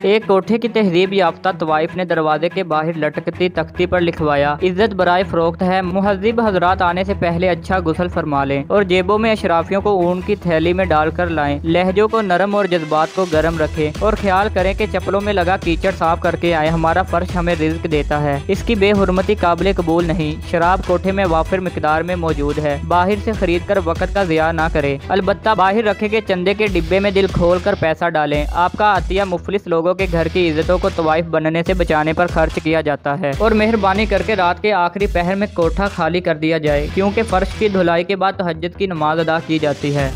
एक कोठे की तहजीब याफ्ता तवाइफ ने दरवाजे के बाहर लटकती तख्ती पर लिखवाया, इज़्ज़त बराए फरोख्त है, मुहजिब हजरात आने से पहले अच्छा गुसल फरमा लें और जेबों में अशराफियों को ऊन की थैली में डालकर लाएँ, लहजों को नरम और जज्बात को गर्म रखें और ख्याल करें कि चप्पलों में लगा कीचड़ साफ़ करके आए, हमारा फर्श हमें रिज्क देता है। इसकी बेहरमती काबिल कबूल नहीं, शराब कोठे में वाफिर मकदार में मौजूद है। बाहर से खरीद कर वक्त का जिया ना करे। अलबत्ता बाहर रखे के चंदे के डिब्बे में दिल खोल कर पैसा डालें। आपका अतिया मुफलिस लोगों लोगों के घर की इज्जतों को तवाइफ बनने से बचाने पर खर्च किया जाता है और मेहरबानी करके रात के आखिरी पहर में कोठा खाली कर दिया जाए, क्योंकि फर्श की धुलाई के बाद तहजद की नमाज़ अदा की जाती है।